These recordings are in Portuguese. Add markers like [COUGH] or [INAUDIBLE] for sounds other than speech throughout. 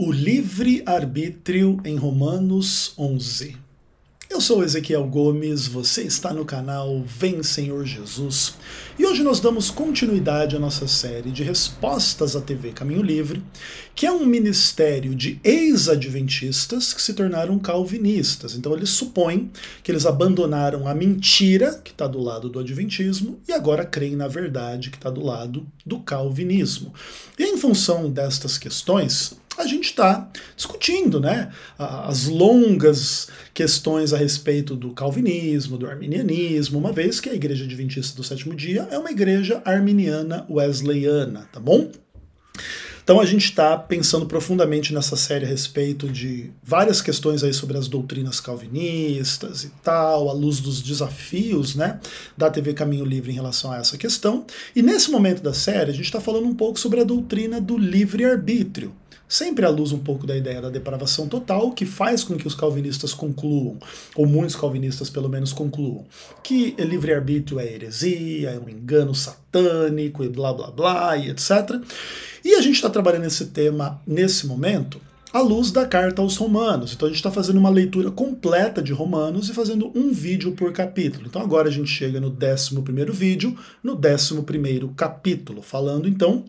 O livre-arbítrio em Romanos 11. Eu sou Ezequiel Gomes, você está no canal Vem Senhor Jesus e hoje nós damos continuidade à nossa série de respostas à TV Caminho Livre, que é um ministério de ex-adventistas que se tornaram calvinistas. Então eles supõem que eles abandonaram a mentira, que está do lado do adventismo, e agora creem na verdade, que está do lado do calvinismo. E em função destas questões, a gente está discutindo né, as longas questões a respeito do calvinismo, do arminianismo, uma vez que a Igreja Adventista do Sétimo Dia é uma igreja arminiana wesleyana, tá bom? Então a gente está pensando profundamente nessa série a respeito de várias questões aí sobre as doutrinas calvinistas e tal, à luz dos desafios né, da TV Caminho Livre em relação a essa questão. E nesse momento da série a gente está falando um pouco sobre a doutrina do livre-arbítrio sempre à luz um pouco da ideia da depravação total, que faz com que os calvinistas concluam, ou muitos calvinistas pelo menos concluam, que livre-arbítrio é heresia, é um engano satânico e blá blá blá e etc. E a gente está trabalhando esse tema nesse momento à luz da carta aos Romanos. Então a gente está fazendo uma leitura completa de Romanos e fazendo um vídeo por capítulo. Então agora a gente chega no 11 vídeo, no 11 capítulo, falando então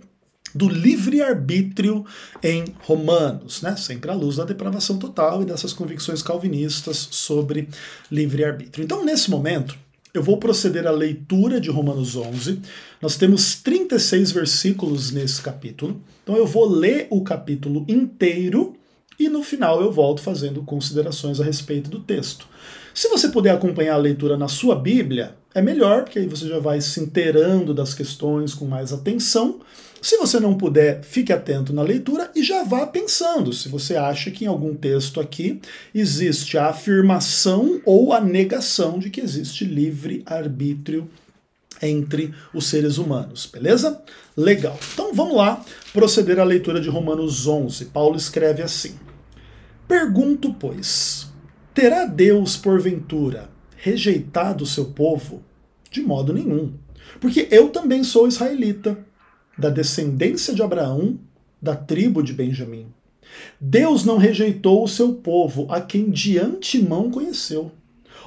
do livre-arbítrio em Romanos, né? sempre à luz da depravação total e dessas convicções calvinistas sobre livre-arbítrio. Então, nesse momento, eu vou proceder à leitura de Romanos 11. Nós temos 36 versículos nesse capítulo, então eu vou ler o capítulo inteiro e no final eu volto fazendo considerações a respeito do texto. Se você puder acompanhar a leitura na sua Bíblia, é melhor, porque aí você já vai se inteirando das questões com mais atenção. Se você não puder, fique atento na leitura e já vá pensando se você acha que em algum texto aqui existe a afirmação ou a negação de que existe livre arbítrio entre os seres humanos, beleza? Legal. Então vamos lá proceder à leitura de Romanos 11. Paulo escreve assim: Pergunto, pois, terá Deus porventura rejeitado o seu povo? De modo nenhum. Porque eu também sou israelita da descendência de Abraão, da tribo de Benjamim. Deus não rejeitou o seu povo, a quem de antemão conheceu.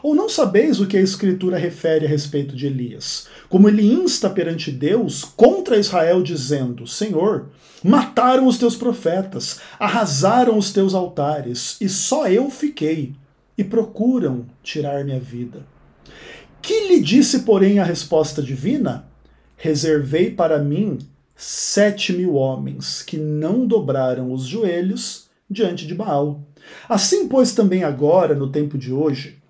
Ou não sabeis o que a Escritura refere a respeito de Elias? Como ele insta perante Deus contra Israel, dizendo: Senhor, mataram os teus profetas, arrasaram os teus altares, e só eu fiquei, e procuram tirar minha vida. Que lhe disse, porém, a resposta divina? Reservei para mim sete mil homens que não dobraram os joelhos diante de Baal. Assim, pois, também agora, no tempo de hoje,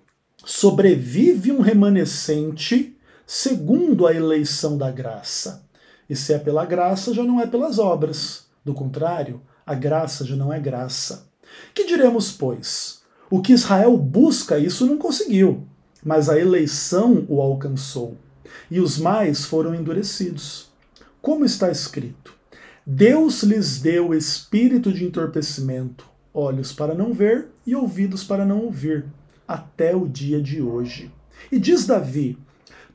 sobrevive um remanescente segundo a eleição da graça. E se é pela graça, já não é pelas obras. Do contrário, a graça já não é graça. Que diremos, pois? O que Israel busca, isso não conseguiu, mas a eleição o alcançou, e os mais foram endurecidos. Como está escrito: Deus lhes deu espírito de entorpecimento, olhos para não ver e ouvidos para não ouvir, até o dia de hoje. E diz Davi: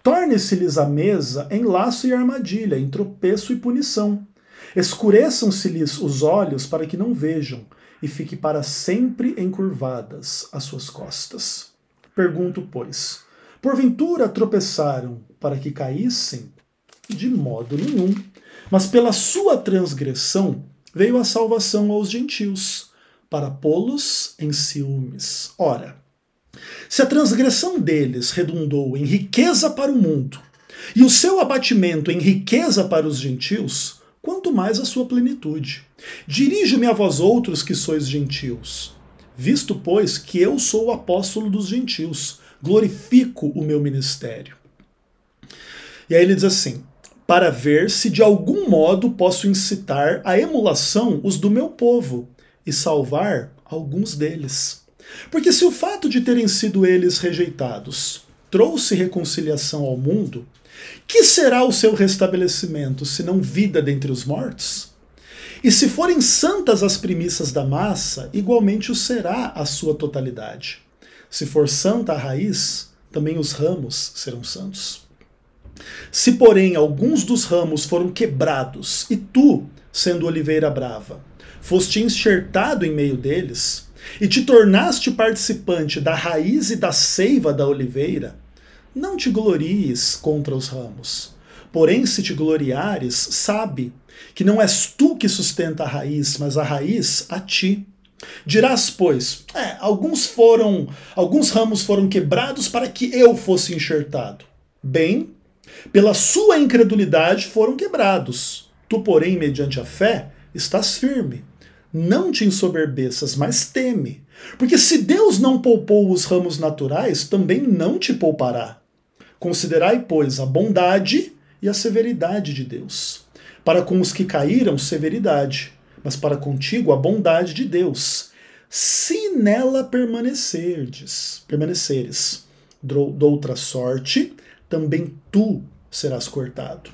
Torne-se-lhes a mesa em laço e armadilha, em tropeço e punição. Escureçam-se-lhes os olhos para que não vejam, e fique para sempre encurvadas as suas costas. Pergunto, pois: porventura tropeçaram para que caíssem? De modo nenhum. Mas pela sua transgressão veio a salvação aos gentios, para pô-los em ciúmes. Ora, se a transgressão deles redundou em riqueza para o mundo, e o seu abatimento em riqueza para os gentios, quanto mais a sua plenitude. Dirijo-me a vós outros que sois gentios. Visto, pois, que eu sou o apóstolo dos gentios, glorifico o meu ministério. E aí ele diz assim: para ver se de algum modo posso incitar à emulação os do meu povo e salvar alguns deles. Porque se o fato de terem sido eles rejeitados trouxe reconciliação ao mundo, que será o seu restabelecimento, se não vida dentre os mortos? E se forem santas as primícias da massa, igualmente o será a sua totalidade. Se for santa a raiz, também os ramos serão santos. Se, porém, alguns dos ramos foram quebrados, e tu, sendo oliveira brava, foste enxertado em meio deles, e te tornaste participante da raiz e da seiva da oliveira, não te glories contra os ramos. Porém, se te gloriares, sabe que não és tu que sustenta a raiz, mas a raiz a ti. Dirás, pois, é, alguns foram, alguns ramos foram quebrados para que eu fosse enxertado. Bem, pela sua incredulidade foram quebrados. Tu, porém, mediante a fé, estás firme. Não te ensoberbeças, mas teme. Porque se Deus não poupou os ramos naturais, também não te poupará. Considerai, pois, a bondade e a severidade de Deus. Para com os que caíram, severidade, mas para contigo a bondade de Deus. Se nela permanecerdes, permaneceres, doutra sorte, também tu serás cortado.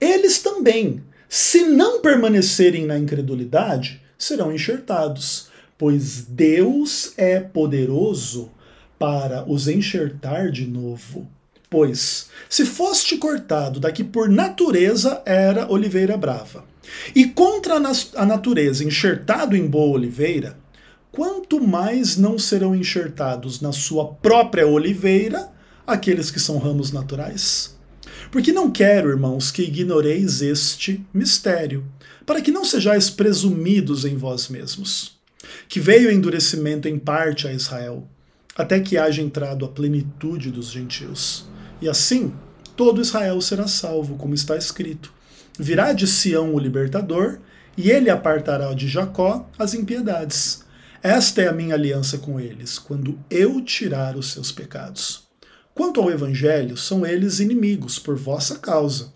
Eles também, se não permanecerem na incredulidade, serão enxertados, pois Deus é poderoso para os enxertar de novo. Pois, se foste cortado da que por natureza era oliveira brava, e contra a natureza enxertado em boa oliveira, quanto mais não serão enxertados na sua própria oliveira aqueles que são ramos naturais? Porque não quero, irmãos, que ignoreis este mistério, para que não sejais presumidos em vós mesmos, que veio endurecimento em parte a Israel, até que haja entrado a plenitude dos gentios. E assim, todo Israel será salvo, como está escrito. Virá de Sião o libertador, e ele apartará de Jacó as impiedades. Esta é a minha aliança com eles, quando eu tirar os seus pecados. Quanto ao evangelho, são eles inimigos por vossa causa.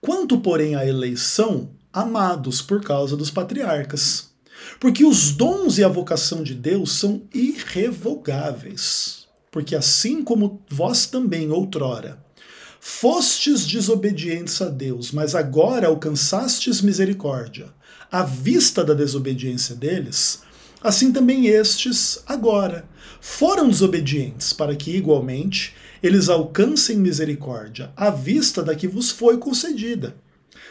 Quanto, porém, à eleição, amados por causa dos patriarcas. Porque os dons e a vocação de Deus são irrevogáveis. Porque assim como vós também, outrora, fostes desobedientes a Deus, mas agora alcançastes misericórdia, à vista da desobediência deles, assim também estes agora foram desobedientes, para que igualmente eles alcancem misericórdia à vista da que vos foi concedida.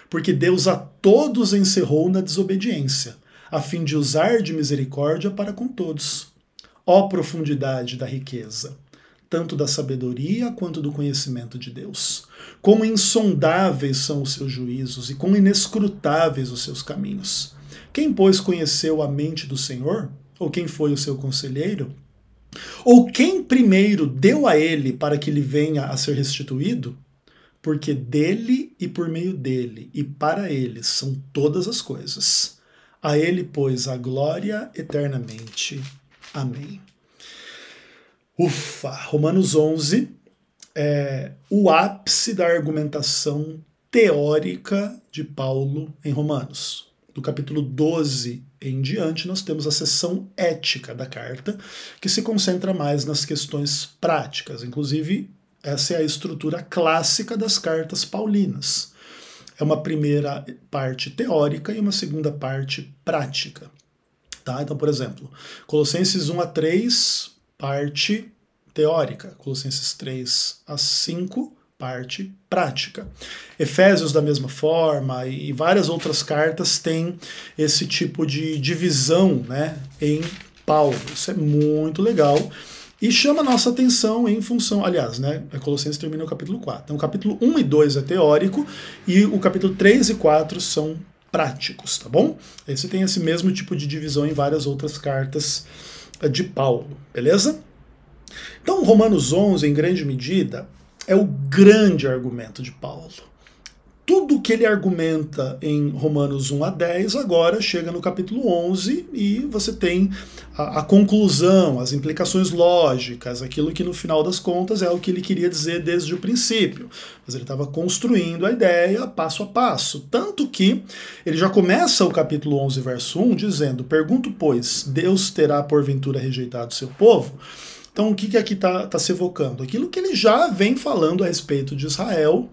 Porque Deus a todos encerrou na desobediência, a fim de usar de misericórdia para com todos. Ó profundidade da riqueza, tanto da sabedoria quanto do conhecimento de Deus. Quão insondáveis são os seus juízos e quão inescrutáveis os seus caminhos. Quem, pois, conheceu a mente do Senhor? Ou quem foi o seu conselheiro? Ou quem primeiro deu a ele para que lhe venha a ser restituído? Porque dele e por meio dele e para ele são todas as coisas. A ele, pois, a glória eternamente. Amém. Ufa! Romanos 11 é o ápice da argumentação teórica de Paulo em Romanos do capítulo 12 em diante, nós temos a seção ética da carta, que se concentra mais nas questões práticas. Inclusive, essa é a estrutura clássica das cartas paulinas. É uma primeira parte teórica e uma segunda parte prática. Tá? Então, por exemplo, Colossenses 1 a 3, parte teórica, Colossenses 3 a 5, parte prática. Efésios, da mesma forma, e várias outras cartas têm esse tipo de divisão né, em Paulo. Isso é muito legal. E chama a nossa atenção em função, aliás, né, Colossenses termina o capítulo 4. Então, o capítulo 1 e 2 é teórico e o capítulo 3 e 4 são práticos, tá bom? Esse tem esse mesmo tipo de divisão em várias outras cartas eh, de Paulo, beleza? Então, Romanos 11, em grande medida, é o grande argumento de Paulo. Tudo que ele argumenta em Romanos 1 a 10 agora chega no capítulo 11 e você tem a, a, conclusão, as implicações lógicas, aquilo que no final das contas é o que ele queria dizer desde o princípio. Mas ele estava construindo a ideia passo a passo. Tanto que ele já começa o capítulo 11, verso 1, dizendo: Pergunto, pois, Deus terá porventura rejeitado seu povo? Então, o que, que aqui está tá se evocando? Aquilo que ele já vem falando a respeito de Israel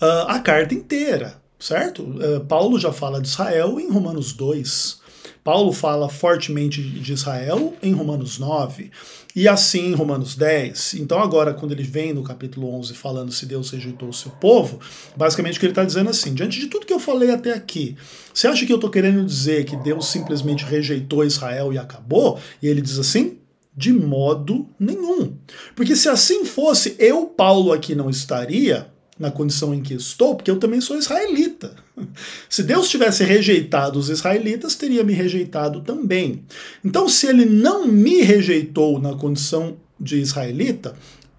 uh, a carta inteira, certo? Uh, Paulo já fala de Israel em Romanos 2. Paulo fala fortemente de Israel em Romanos 9 e assim em Romanos 10. Então, agora, quando ele vem no capítulo 11 falando se Deus rejeitou o seu povo, basicamente o que ele está dizendo é assim: diante de tudo que eu falei até aqui, você acha que eu estou querendo dizer que Deus simplesmente rejeitou Israel e acabou? E ele diz assim: de modo nenhum. Porque se assim fosse, eu, Paulo, aqui não estaria na condição em que estou, porque eu também sou israelita. [LAUGHS] Se Deus tivesse rejeitado os israelitas, teria me rejeitado também. Então, se ele não me rejeitou na condição de israelita,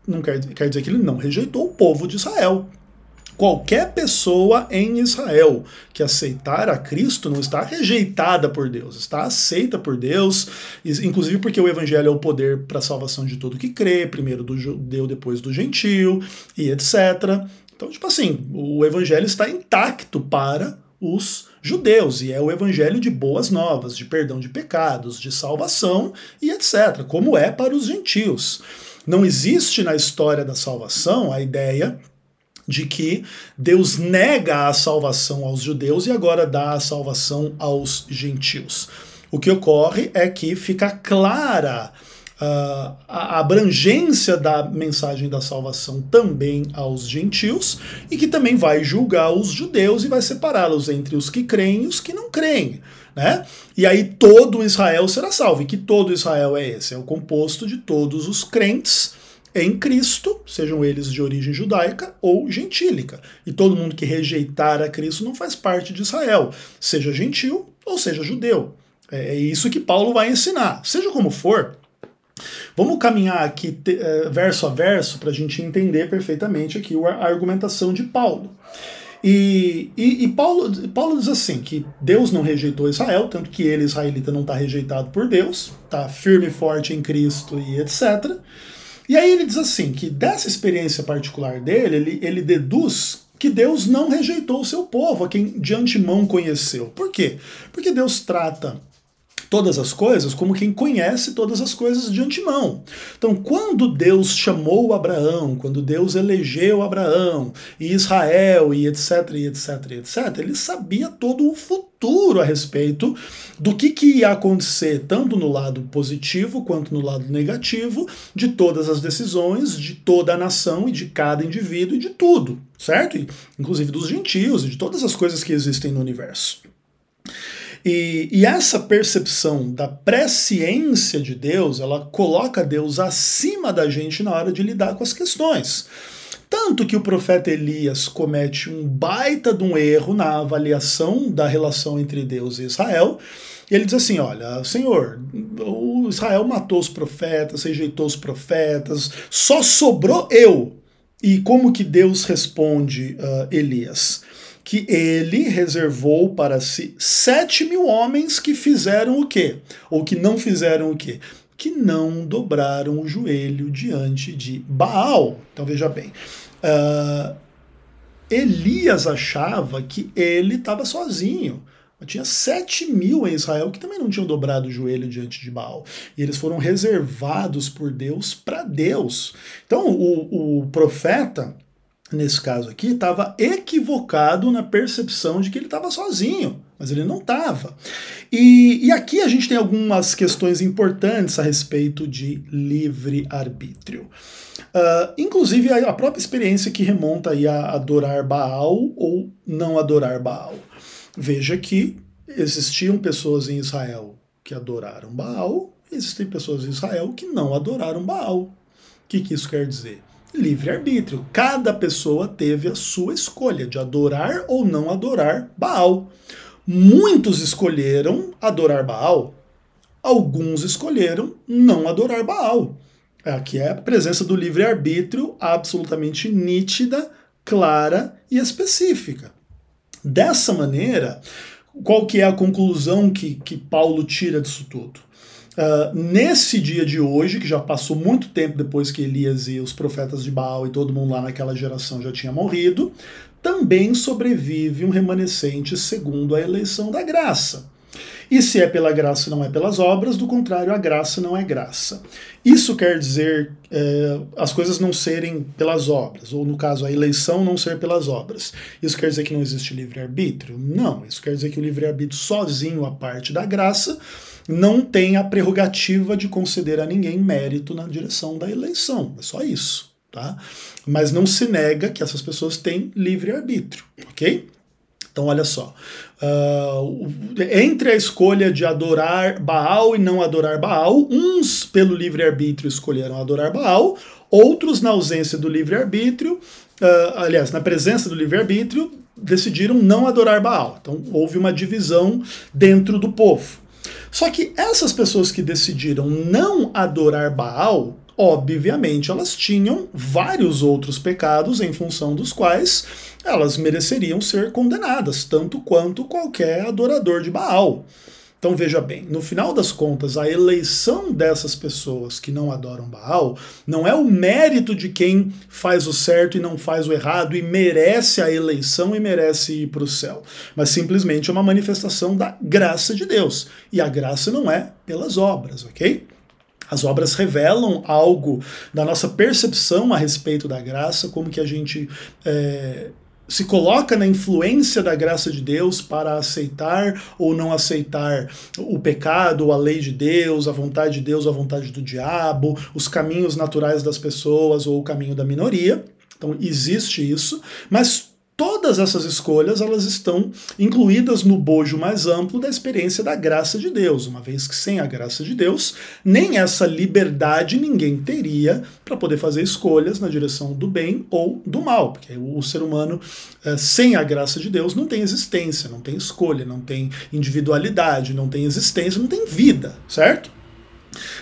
não quer, quer dizer que ele não rejeitou o povo de Israel. Qualquer pessoa em Israel que aceitar a Cristo não está rejeitada por Deus, está aceita por Deus, inclusive porque o Evangelho é o poder para a salvação de todo que crê, primeiro do judeu, depois do gentil, e etc. Então, tipo assim, o Evangelho está intacto para os judeus, e é o evangelho de boas novas, de perdão de pecados, de salvação e etc., como é para os gentios. Não existe na história da salvação a ideia de que Deus nega a salvação aos judeus e agora dá a salvação aos gentios. O que ocorre é que fica clara uh, a abrangência da mensagem da salvação também aos gentios e que também vai julgar os judeus e vai separá-los entre os que creem e os que não creem. Né? E aí todo Israel será salvo. E que todo Israel é esse? É o composto de todos os crentes em Cristo, sejam eles de origem judaica ou gentílica. E todo mundo que rejeitar a Cristo não faz parte de Israel, seja gentil ou seja judeu. É, é isso que Paulo vai ensinar. Seja como for, vamos caminhar aqui te, é, verso a verso para a gente entender perfeitamente aqui a argumentação de Paulo. E, e, e, Paulo, Paulo diz assim, que Deus não rejeitou Israel, tanto que ele, israelita, não está rejeitado por Deus, está firme e forte em Cristo e etc. E aí ele diz assim, que dessa experiência particular dele, ele, ele deduz que Deus não rejeitou o seu povo, a quem de antemão conheceu. Por quê? Porque Deus trata todas as coisas como quem conhece todas as coisas de antemão. Então, quando Deus chamou Abraão, quando Deus elegeu Abraão e Israel e etc, e etc, e etc, ele sabia todo o futuro a respeito do que, que ia acontecer, tanto no lado positivo quanto no lado negativo, de todas as decisões, de toda a nação e de cada indivíduo e de tudo, certo? E, inclusive dos gentios e de todas as coisas que existem no universo. E, e, essa percepção da presciência de Deus, ela coloca Deus acima da gente na hora de lidar com as questões. Tanto que o profeta Elias comete um baita de um erro na avaliação da relação entre Deus e Israel. E ele diz assim: Olha, Senhor, o Israel matou os profetas, rejeitou os profetas, só sobrou eu. E como que Deus responde uh, Elias? que ele reservou para si sete mil homens que fizeram o quê? Ou que não fizeram o quê? Que não dobraram o joelho diante de Baal. Então veja bem. Uh, Elias achava que ele estava sozinho. Tinha sete mil em Israel que também não tinham dobrado o joelho diante de Baal. E eles foram reservados por Deus para Deus. Então o, o profeta nesse caso aqui, estava equivocado na percepção de que ele estava sozinho, mas ele não estava. E, e, aqui a gente tem algumas questões importantes a respeito de livre-arbítrio. Uh, inclusive a, a, própria experiência que remonta a adorar Baal ou não adorar Baal. Veja que existiam pessoas em Israel que adoraram Baal, existem pessoas em Israel que não adoraram Baal. O que, que isso quer dizer? livre-arbítrio. Cada pessoa teve a sua escolha de adorar ou não adorar Baal. Muitos escolheram adorar Baal, alguns escolheram não adorar Baal. Aqui é a presença do livre-arbítrio absolutamente nítida, clara e específica. Dessa maneira, qual que é a conclusão que, que Paulo tira disso tudo? Uh, nesse dia de hoje, que já passou muito tempo depois que Elias e os profetas de Baal e todo mundo lá naquela geração já tinha morrido, também sobrevive um remanescente segundo a eleição da graça. E se é pela graça não é pelas obras, do contrário, a graça não é graça. Isso quer dizer é, as coisas não serem pelas obras, ou no caso, a eleição não ser pelas obras. Isso quer dizer que não existe livre-arbítrio? Não, isso quer dizer que o livre-arbítrio sozinho, a parte da graça, não tem a prerrogativa de conceder a ninguém mérito na direção da eleição. É só isso. Tá? Mas não se nega que essas pessoas têm livre-arbítrio, ok? Então, olha só. Uh, entre a escolha de adorar Baal e não adorar Baal, uns, pelo livre-arbítrio, escolheram adorar Baal, outros, na ausência do livre-arbítrio, uh, aliás, na presença do livre-arbítrio, decidiram não adorar Baal. Então, houve uma divisão dentro do povo. Só que essas pessoas que decidiram não adorar Baal, obviamente elas tinham vários outros pecados em função dos quais elas mereceriam ser condenadas, tanto quanto qualquer adorador de Baal. Então veja bem, no final das contas, a eleição dessas pessoas que não adoram Baal não é o mérito de quem faz o certo e não faz o errado e merece a eleição e merece ir para o céu, mas simplesmente é uma manifestação da graça de Deus. E a graça não é pelas obras, ok? As obras revelam algo da nossa percepção a respeito da graça, como que a gente é, se coloca na influência da graça de Deus para aceitar ou não aceitar o pecado, a lei de Deus, a vontade de Deus, a vontade do diabo, os caminhos naturais das pessoas ou o caminho da minoria. Então existe isso, mas Todas essas escolhas elas estão incluídas no bojo mais amplo da experiência da graça de Deus, uma vez que sem a graça de Deus, nem essa liberdade ninguém teria para poder fazer escolhas na direção do bem ou do mal, porque o ser humano eh, sem a graça de Deus não tem existência, não tem escolha, não tem individualidade, não tem existência, não tem vida, certo?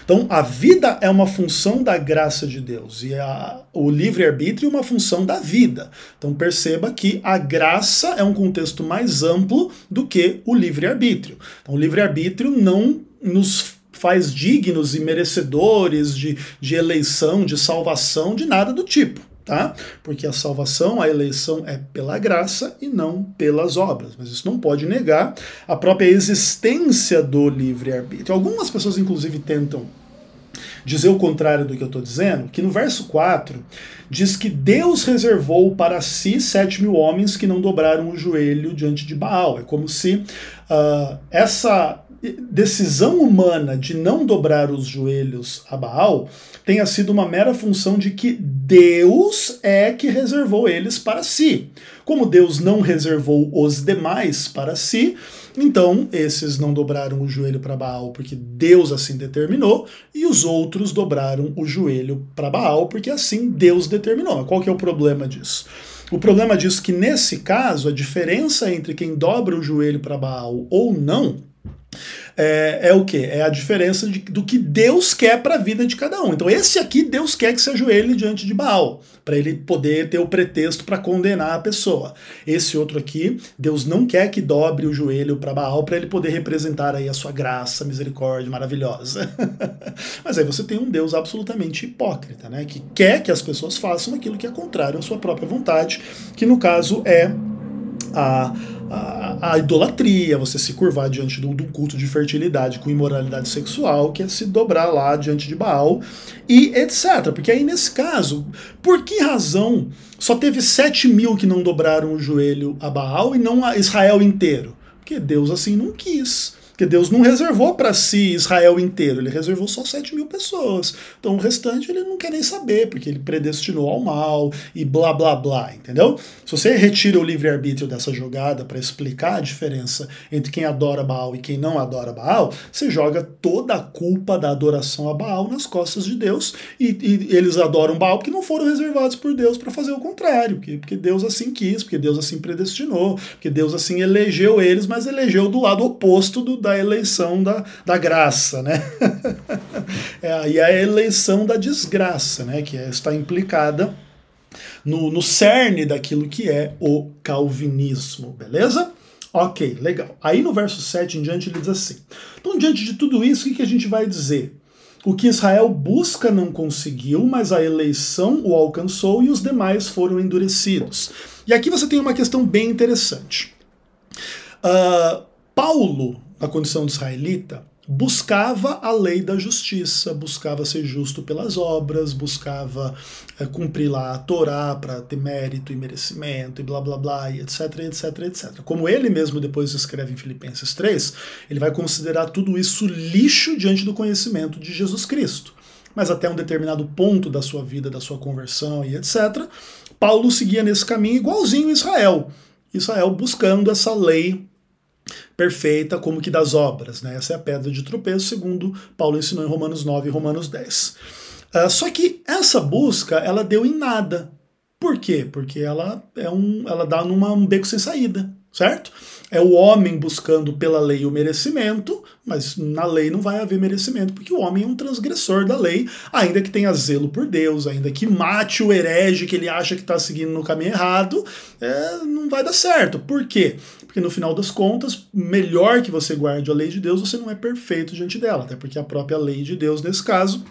Então, a vida é uma função da graça de Deus e a, o livre-arbítrio é uma função da vida. Então, perceba que a graça é um contexto mais amplo do que o livre-arbítrio. Então, o livre-arbítrio não nos faz dignos e merecedores de, de eleição, de salvação, de nada do tipo tá? Porque a salvação, a eleição é pela graça e não pelas obras. Mas isso não pode negar a própria existência do livre-arbítrio. Algumas pessoas, inclusive, tentam dizer o contrário do que eu estou dizendo, que no verso 4 diz que Deus reservou para si sete mil homens que não dobraram o joelho diante de Baal. É como se uh, essa decisão humana de não dobrar os joelhos a Baal tenha sido uma mera função de que Deus é que reservou eles para si. Como Deus não reservou os demais para si, então esses não dobraram o joelho para Baal porque Deus assim determinou, e os outros dobraram o joelho para Baal porque assim Deus determinou. Qual que é o problema disso? O problema disso é que nesse caso a diferença entre quem dobra o joelho para Baal ou não é, é o que? É a diferença de, do que Deus quer para a vida de cada um. Então, esse aqui, Deus quer que se ajoelhe diante de Baal, para ele poder ter o pretexto para condenar a pessoa. Esse outro aqui, Deus não quer que dobre o joelho para Baal, para ele poder representar aí a sua graça, misericórdia maravilhosa. [LAUGHS] Mas aí você tem um Deus absolutamente hipócrita, né? Que quer que as pessoas façam aquilo que é contrário à sua própria vontade, que no caso é a a, a, idolatria, você se curvar diante do, culto de fertilidade com imoralidade sexual, que é se dobrar lá diante de Baal e etc. Porque aí, nesse caso, por que razão só teve 7 mil que não dobraram o joelho a Baal e não a Israel inteiro? Porque Deus assim não quis. Porque Deus não reservou para si Israel inteiro, ele reservou só 7 mil pessoas. Então o restante ele não quer nem saber, porque ele predestinou ao mal e blá blá blá, entendeu? Se você retira o livre-arbítrio dessa jogada para explicar a diferença entre quem adora Baal e quem não adora Baal, você joga toda a culpa da adoração a Baal nas costas de Deus e, e eles adoram Baal porque não foram reservados por Deus para fazer o contrário, porque, porque Deus assim quis, porque Deus assim predestinou, porque Deus assim elegeu eles, mas elegeu do lado oposto do, da eleição da, da graça, né? [LAUGHS] é, e a eleição da desgraça, né? Que é, está implicada no, no cerne daquilo que é o calvinismo, beleza? Ok, legal. Aí no verso 7 em diante ele diz assim: Então, diante de tudo isso, o que, que a gente vai dizer? O que Israel busca não conseguiu, mas a eleição o alcançou e os demais foram endurecidos. E aqui você tem uma questão bem interessante. Uh, Paulo, a condição de israelita, buscava a lei da justiça, buscava ser justo pelas obras, buscava é, cumprir lá a Torá para ter mérito e merecimento e blá blá blá, e etc, etc, etc. Como ele mesmo depois escreve em Filipenses 3, ele vai considerar tudo isso lixo diante do conhecimento de Jesus Cristo. Mas até um determinado ponto da sua vida, da sua conversão e etc., Paulo seguia nesse caminho igualzinho Israel. Israel buscando essa lei perfeita como que das obras. Né? Essa é a pedra de tropeço, segundo Paulo ensinou em Romanos 9 e Romanos 10. Uh, ah, só que essa busca, ela deu em nada. Por quê? Porque ela, é um, ela dá numa, um beco sem saída, certo? É o homem buscando pela lei o merecimento, mas na lei não vai haver merecimento, porque o homem é um transgressor da lei, ainda que tenha zelo por Deus, ainda que mate o herege que ele acha que está seguindo no caminho errado, é, não vai dar certo. Por quê? Porque no final das contas, melhor que você guarde a lei de Deus, você não é perfeito diante dela, até porque a própria lei de Deus, nesse caso,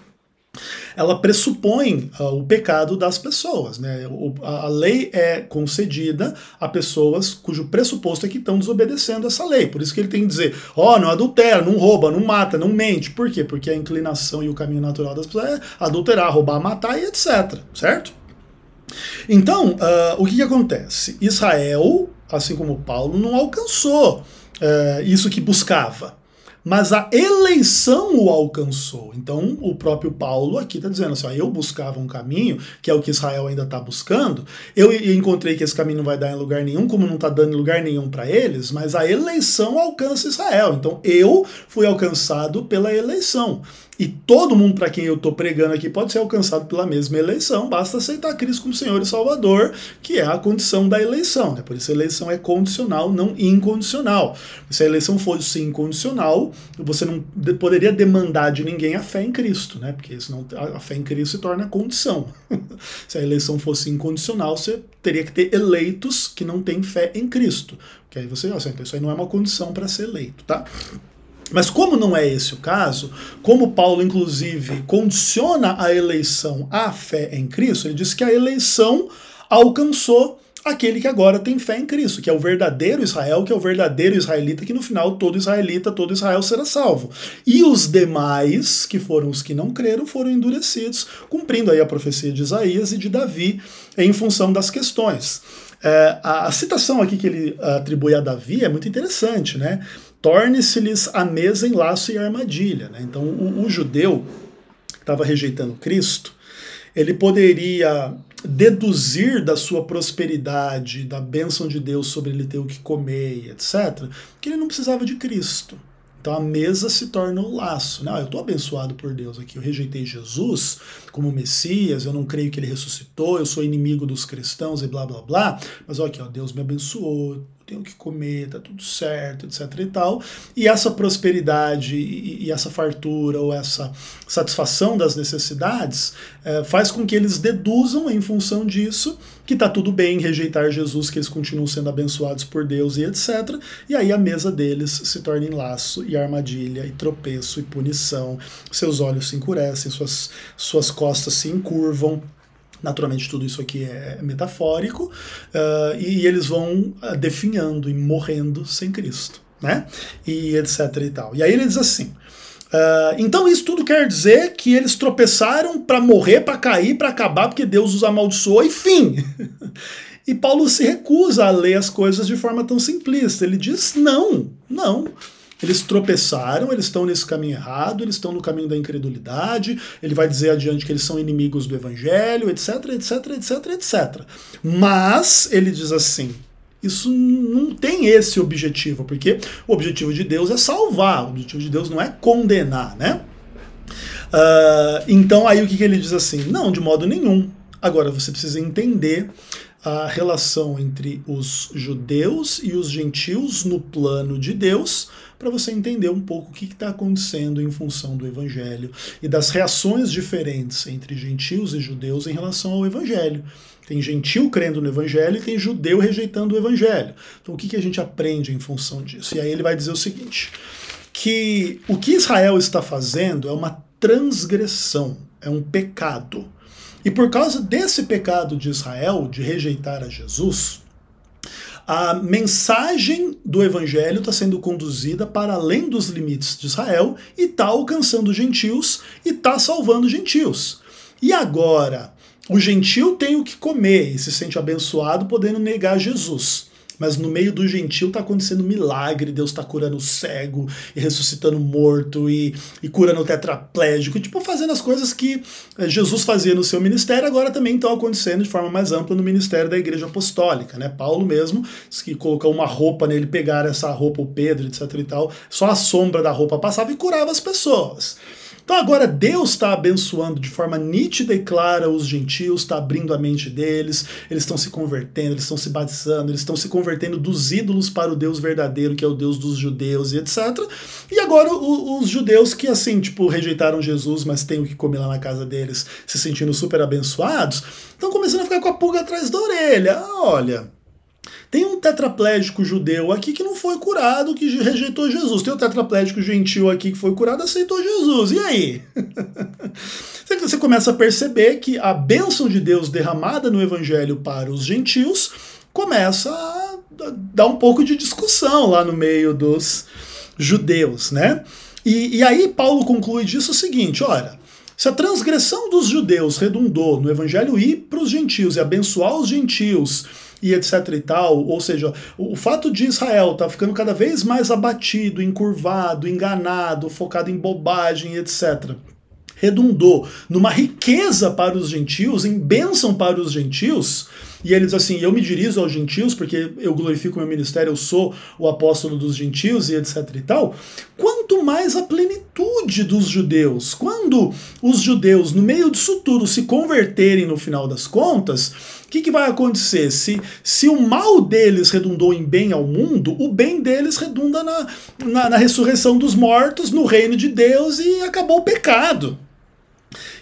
ela pressupõe uh, o pecado das pessoas. Né? O, a, a, lei é concedida a pessoas cujo pressuposto é que estão desobedecendo essa lei. Por isso que ele tem que dizer: ó, oh, não adultera, não rouba, não mata, não mente. Por quê? Porque a inclinação e o caminho natural das pessoas é adulterar, roubar, matar e etc. Certo? Então, uh, o que, que acontece? Israel, assim como Paulo, não alcançou uh, isso que buscava mas a eleição o alcançou. Então, o próprio Paulo aqui está dizendo assim: ó, eu buscava um caminho, que é o que Israel ainda está buscando, eu encontrei que esse caminho não vai dar em lugar nenhum, como não está dando em lugar nenhum para eles, mas a eleição alcança Israel. Então, eu fui alcançado pela eleição. E todo mundo para quem eu estou pregando aqui pode ser alcançado pela mesma eleição, basta aceitar Cristo como Senhor e Salvador, que é a condição da eleição. Né? Por isso a eleição é condicional, não incondicional. Se a eleição fosse incondicional, você não poderia demandar de ninguém a fé em Cristo, né? porque senão a fé em Cristo se torna condição. [LAUGHS] se a eleição fosse incondicional, você teria que ter eleitos que não têm fé em Cristo. Que aí você, assim, então isso aí não é uma condição para ser eleito, tá? Mas como não é esse o caso, como Paulo inclusive condiciona a eleição à fé em Cristo, ele diz que a eleição alcançou aquele que agora tem fé em Cristo, que é o verdadeiro Israel, que é o verdadeiro israelita, que no final todo israelita, todo Israel será salvo. E os demais, que foram os que não creram, foram endurecidos, cumprindo aí a profecia de Isaías e de Davi em função das questões. É, a, a, citação aqui que ele atribui a Davi é muito interessante, né? Torne-se-lhes a mesa em laço e armadilha. Né? Então, o, o judeu que estava rejeitando Cristo, ele poderia deduzir da sua prosperidade, da bênção de Deus sobre ele ter o que comer, etc., que ele não precisava de Cristo. Então a mesa se torna um laço. Né? Ah, eu estou abençoado por Deus aqui. Eu rejeitei Jesus como Messias, eu não creio que ele ressuscitou, eu sou inimigo dos cristãos e blá blá blá. Mas olha aqui, ó, Deus me abençoou, tenho que comer, tá tudo certo, etc e tal. E essa prosperidade e, e essa fartura ou essa satisfação das necessidades é, faz com que eles deduzam em função disso que tá tudo bem rejeitar Jesus, que eles continuam sendo abençoados por Deus e etc. E aí a mesa deles se torna em laço e armadilha e tropeço e punição. Seus olhos se encurecem, suas, suas costas se encurvam. Naturalmente, tudo isso aqui é metafórico, uh, e eles vão uh, definhando e morrendo sem Cristo, né? E etc e tal. E aí ele diz assim. Uh, então isso tudo quer dizer que eles tropeçaram para morrer, para cair, para acabar, porque Deus os amaldiçoou e fim. [LAUGHS] e Paulo se recusa a ler as coisas de forma tão simplista. Ele diz não, não. Eles tropeçaram, eles estão nesse caminho errado, eles estão no caminho da incredulidade, ele vai dizer adiante que eles são inimigos do evangelho, etc, etc, etc, etc. Mas ele diz assim: isso não tem esse objetivo, porque o objetivo de Deus é salvar, o objetivo de Deus não é condenar, né? Uh, então aí o que, que ele diz assim? Não, de modo nenhum. Agora você precisa entender a relação entre os judeus e os gentios no plano de Deus, para você entender um pouco o que está acontecendo em função do evangelho e das reações diferentes entre gentios e judeus em relação ao evangelho. Tem gentil crendo no evangelho e tem judeu rejeitando o evangelho. Então o que, que a gente aprende em função disso? E aí ele vai dizer o seguinte: que o que Israel está fazendo é uma transgressão, é um pecado. E por causa desse pecado de Israel, de rejeitar a Jesus, a mensagem do evangelho está sendo conduzida para além dos limites de Israel e está alcançando gentios e está salvando gentios. E agora, o gentil tem o que comer e se sente abençoado podendo negar Jesus mas no meio do gentil está acontecendo milagre, Deus está curando o cego e ressuscitando morto e, e curando o tetraplégico, tipo fazendo as coisas que eh, Jesus fazia no seu ministério, agora também estão acontecendo de forma mais ampla no ministério da igreja apostólica, né? Paulo mesmo, que colocou uma roupa nele, pegar essa roupa, o Pedro, etc e tal, só a sombra da roupa passava e curava as pessoas. Então agora Deus está abençoando de forma nítida e clara os gentios, está abrindo a mente deles, eles estão se convertendo, eles estão se batizando, eles estão se convertendo dos ídolos para o Deus verdadeiro, que é o Deus dos judeus e etc. E agora o, os judeus que assim, tipo, rejeitaram Jesus, mas têm o que comer lá na casa deles, se sentindo super abençoados, estão começando a ficar com a pulga atrás da orelha. Olha, tem um tetraplégico judeu aqui que não foi curado, que rejeitou Jesus. Tem um tetraplégico gentil aqui que foi curado, aceitou Jesus. E aí? [LAUGHS] Você começa a perceber que a bênção de Deus derramada no evangelho para os gentios começa a dar um pouco de discussão lá no meio dos judeus, né? E, e aí Paulo conclui disso o seguinte: olha. Se a transgressão dos judeus redundou no evangelho ir para os gentios e abençoar os gentios e etc e tal. Ou seja, o, fato de Israel estar tá ficando cada vez mais abatido, encurvado, enganado, focado em bobagem, etc redundou numa riqueza para os gentios, em bênção para os gentios, e eles assim, eu me dirijo aos gentios porque eu glorifico meu ministério, eu sou o apóstolo dos gentios e etc e tal. Quanto mais a plenitude dos judeus, quando os judeus no meio disso tudo se converterem no final das contas, o que, que vai acontecer? Se, se o mal deles redundou em bem ao mundo, o bem deles redunda na, na, na ressurreição dos mortos, no reino de Deus e acabou o pecado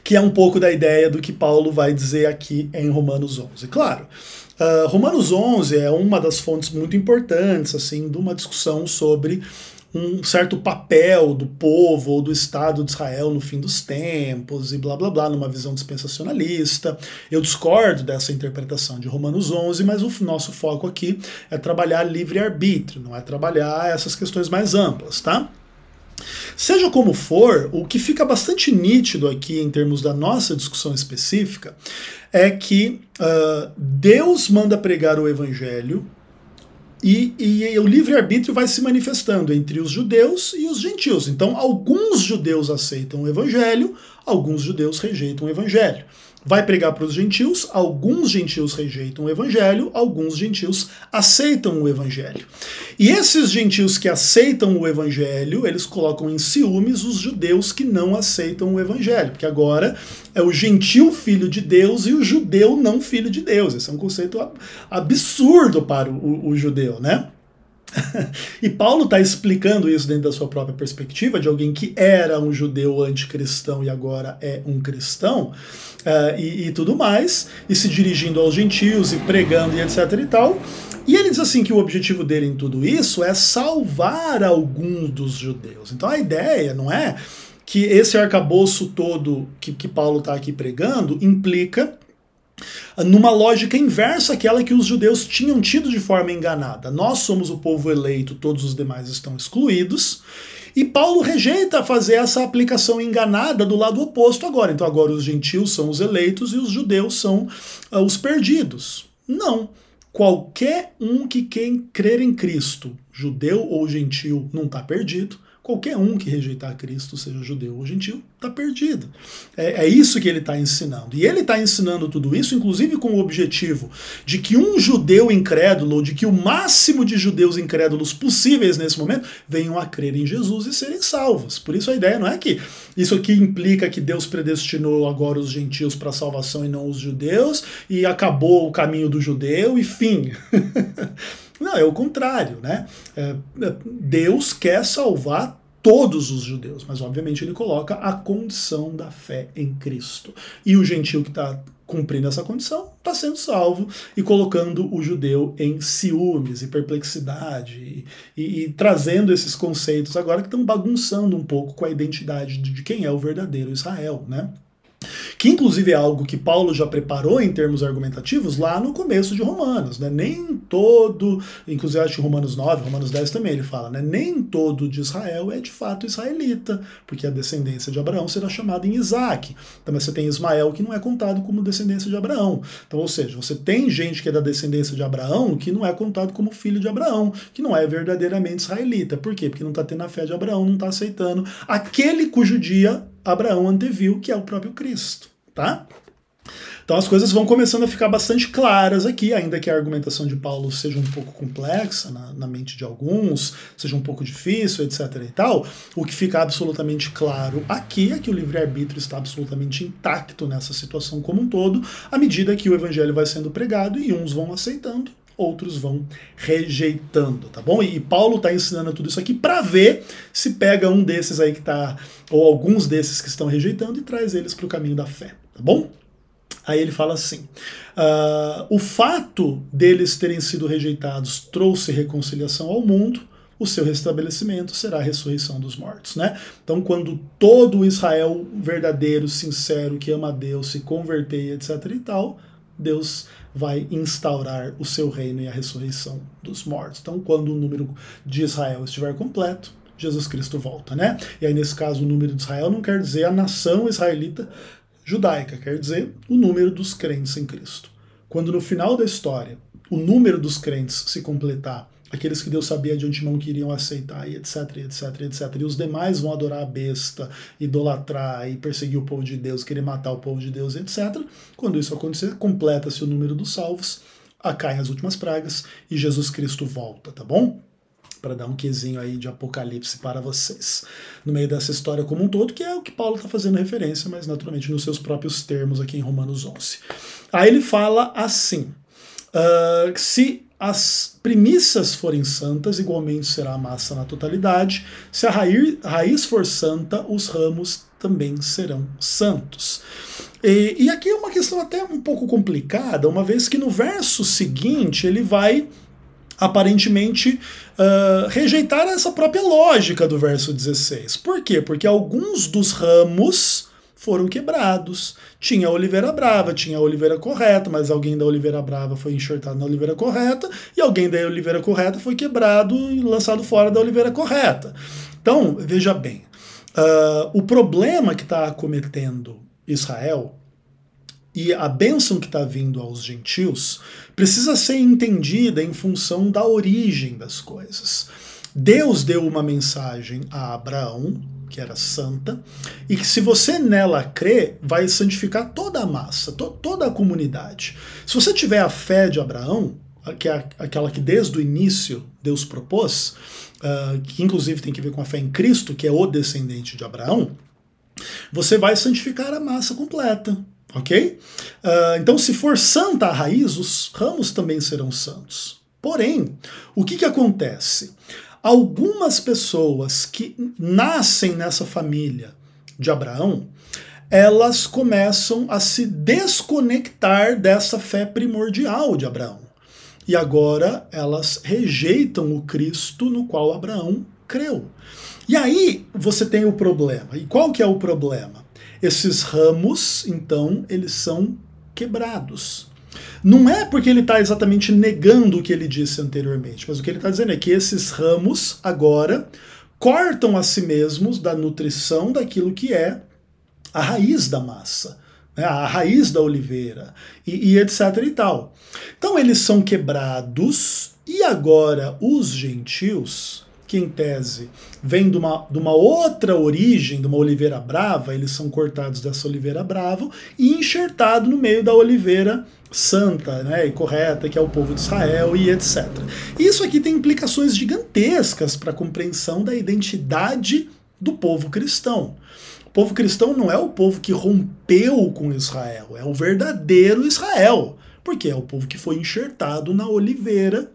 que é um pouco da ideia do que Paulo vai dizer aqui em Romanos 11. Claro, uh, Romanos 11 é uma das fontes muito importantes assim de uma discussão sobre um certo papel do povo ou do Estado de Israel no fim dos tempos e blá blá blá, numa visão dispensacionalista. Eu discordo dessa interpretação de Romanos 11, mas o nosso foco aqui é trabalhar livre-arbítrio, não é trabalhar essas questões mais amplas, tá? Seja como for, o que fica bastante nítido aqui em termos da nossa discussão específica é que uh, Deus manda pregar o evangelho e, e o livre-arbítrio vai se manifestando entre os judeus e os gentios. Então, alguns judeus aceitam o evangelho, alguns judeus rejeitam o evangelho vai pregar para os gentios, alguns gentios rejeitam o evangelho, alguns gentios aceitam o evangelho. E esses gentios que aceitam o evangelho, eles colocam em ciúmes os judeus que não aceitam o evangelho, porque agora é o gentil filho de Deus e o judeu não filho de Deus. Esse é um conceito absurdo para o, o judeu, né? [LAUGHS] e Paulo está explicando isso dentro da sua própria perspectiva, de alguém que era um judeu anticristão e agora é um cristão, uh, e, e, tudo mais, e se dirigindo aos gentios e pregando e etc e tal. E ele diz assim que o objetivo dele em tudo isso é salvar alguns dos judeus. Então a ideia não é que esse arcabouço todo que, que Paulo está aqui pregando implica numa lógica inversa àquela que os judeus tinham tido de forma enganada. Nós somos o povo eleito, todos os demais estão excluídos. E Paulo rejeita fazer essa aplicação enganada do lado oposto agora. Então agora os gentios são os eleitos e os judeus são uh, os perdidos. Não. Qualquer um que quer crer em Cristo, judeu ou gentil, não está perdido Qualquer um que rejeitar Cristo, seja judeu ou gentil, está perdido. É, é, isso que ele está ensinando. E ele está ensinando tudo isso, inclusive com o objetivo de que um judeu incrédulo, ou de que o máximo de judeus incrédulos possíveis nesse momento, venham a crer em Jesus e serem salvos. Por isso a ideia não é que isso aqui implica que Deus predestinou agora os gentios para a salvação e não os judeus, e acabou o caminho do judeu, e fim. [LAUGHS] Não, é o contrário, né? É, Deus quer salvar todos os judeus, mas obviamente ele coloca a condição da fé em Cristo. E o gentil que está cumprindo essa condição está sendo salvo e colocando o judeu em ciúmes e perplexidade e, e, e trazendo esses conceitos agora que estão bagunçando um pouco com a identidade de, de quem é o verdadeiro Israel, né? Que inclusive é algo que Paulo já preparou em termos argumentativos lá no começo de Romanos, né? Nem todo, inclusive acho que Romanos 9, Romanos 10 também ele fala, né? Nem todo de Israel é de fato israelita, porque a descendência de Abraão será chamada em Isaac. Também você tem Ismael que não é contado como descendência de Abraão. Então, ou seja, você tem gente que é da descendência de Abraão que não é contado como filho de Abraão, que não é verdadeiramente israelita. Por quê? Porque não está tendo a fé de Abraão, não está aceitando aquele cujo dia Abraão anteviu, que é o próprio Cristo, tá? Então as coisas vão começando a ficar bastante claras aqui, ainda que a argumentação de Paulo seja um pouco complexa na, na, mente de alguns, seja um pouco difícil, etc. e tal. O que fica absolutamente claro aqui é que o livre-arbítrio está absolutamente intacto nessa situação como um todo, à medida que o evangelho vai sendo pregado e uns vão aceitando outros vão rejeitando, tá bom? E Paulo está ensinando tudo isso aqui para ver se pega um desses aí que está, ou alguns desses que estão rejeitando e traz eles para o caminho da fé, tá bom? Aí ele fala assim: uh, o fato deles terem sido rejeitados trouxe reconciliação ao mundo, o seu restabelecimento será a ressurreição dos mortos, né? Então, quando todo Israel verdadeiro, sincero, que ama a Deus, se converter, etc e tal, Deus vai instaurar o seu reino e a ressurreição dos mortos. Então, quando o número de Israel estiver completo, Jesus Cristo volta, né? E aí, nesse caso, o número de Israel não quer dizer a nação israelita judaica, quer dizer o número dos crentes em Cristo. Quando no final da história o número dos crentes se completar aqueles que Deus sabia de antemão que iriam aceitar, e etc, etc, etc. E os demais vão adorar a besta, idolatrar e perseguir o povo de Deus, querer matar o povo de Deus, etc. Quando isso acontecer, completa-se o número dos salvos, caem as últimas pragas e Jesus Cristo volta, tá bom? Para dar um quesinho aí de apocalipse para vocês. No meio dessa história como um todo, que é o que Paulo está fazendo referência, mas naturalmente nos seus próprios termos aqui em Romanos 11. Aí ele fala assim: uh, se as primícias forem santas, igualmente será a massa na totalidade. Se a raiz for santa, os ramos também serão santos. E, e, aqui é uma questão até um pouco complicada, uma vez que no verso seguinte ele vai aparentemente uh, rejeitar essa própria lógica do verso 16. Por quê? Porque alguns dos ramos foram quebrados. Tinha a oliveira brava, tinha a oliveira correta, mas alguém da oliveira brava foi enxertado na oliveira correta, e alguém da oliveira correta foi quebrado e lançado fora da oliveira correta. Então, veja bem, uh, o problema que está acometendo Israel e a bênção que está vindo aos gentios precisa ser entendida em função da origem das coisas. Deus deu uma mensagem a Abraão, que era santa, e que se você nela crê, vai santificar toda a massa, to toda a comunidade. Se você tiver a fé de Abraão, que é aquela que desde o início Deus propôs, uh, que inclusive tem que ver com a fé em Cristo, que é o descendente de Abraão, você vai santificar a massa completa. Ok? Uh, então, se for santa a raiz, os ramos também serão santos. Porém, o que, que acontece? Algumas pessoas que nascem nessa família de Abraão, elas começam a se desconectar dessa fé primordial de Abraão. E agora elas rejeitam o Cristo no qual Abraão creu. E aí você tem o problema. E qual que é o problema? Esses ramos, então, eles são quebrados. Não é porque ele está exatamente negando o que ele disse anteriormente, mas o que ele está dizendo é que esses ramos agora cortam a si mesmos da nutrição daquilo que é a raiz da massa, né, a raiz da oliveira e, e etc e tal. Então eles são quebrados e agora os gentios que em tese vem de uma, de uma outra origem, de uma oliveira brava, eles são cortados dessa oliveira brava e enxertado no meio da oliveira santa né, e correta, que é o povo de Israel e etc. Isso aqui tem implicações gigantescas para a compreensão da identidade do povo cristão. O povo cristão não é o povo que rompeu com Israel, é o verdadeiro Israel, porque é o povo que foi enxertado na oliveira